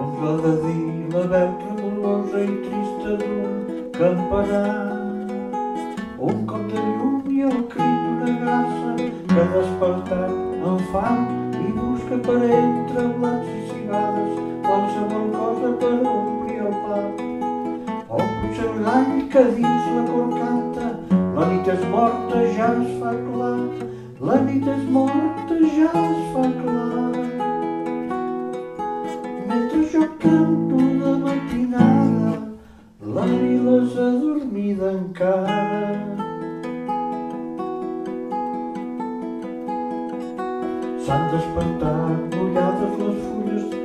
Ens de dir la veu tremolosa i trista d'un campanar un cop de llum i el crit d'una grassa que despertat el fam i busca per entre blats i cigades qualsevol cosa per omplir el pa. O potser el gall que dins la cor canta la nit és morta, ja es fa clar, la nit és morta, ja es fa clar. Mentre jo canto de matinada, la vila és adormida encara. S'han despertat mullades les fulles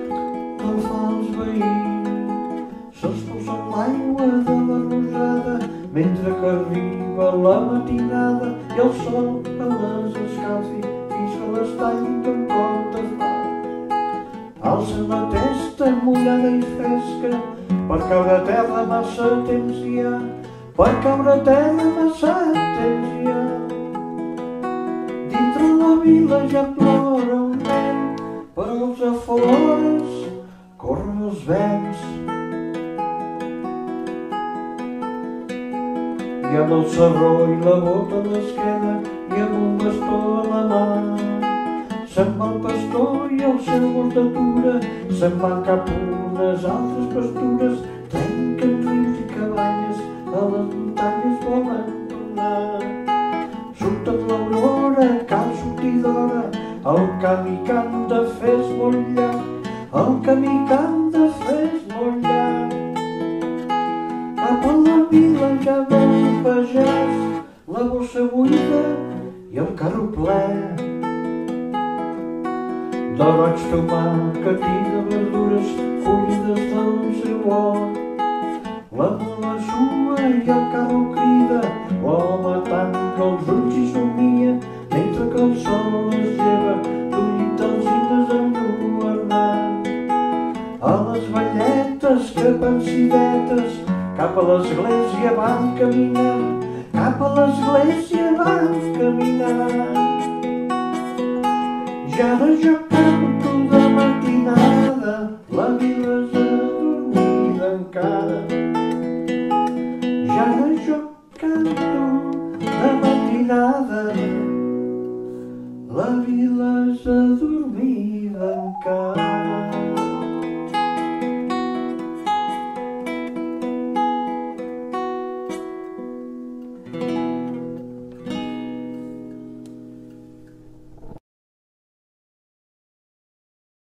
mentre que arriba la matinada i el sol que les escalfi fins que les talli d'un cop de flaç. Alça la testa mullada i fresca per caure a terra massa temps hi ha, per caure a terra massa temps hi ha. Dintre la vila ja plora un nen, per als afores corren els vents. I amb el serró i la bota a l'esquena i amb un bastó a la mà. Se'n va el pastor i el seu gos d'atura, se'n van cap unes altres pastures, trenquen rius i cabanyes, a les muntanyes volen tornar. Surt amb l'aurora, cal sortir d'hora, el camí que han de fer és molt llarg, el camí que han de fer és Cap a la vila ja veu el pagès, la bossa buida i el carro ple. D'oroig tomàquet i de verdures fullides del seu hort. La mula sua i el carro crida, l'home tanca els ulls i somia, mentre que el sol es lleva d'un llit d'alzines enlluernat. A les velletes que pensidetes cap a l'església van caminant, cap a l'església van caminant. I ara jo canto de matinada, la vila és adormida encara. I ara jo canto de matinada, la vila és adormida encara.